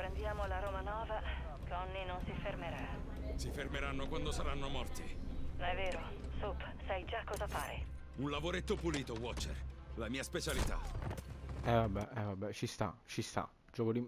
prendiamo la Roma Nova, Connie non si fermerà. Si fermeranno quando saranno morti. È vero, Soup, sai già cosa fare. Un lavoretto pulito, Watcher. La mia specialità. Eh vabbè, eh vabbè, ci sta, ci sta. Gioco di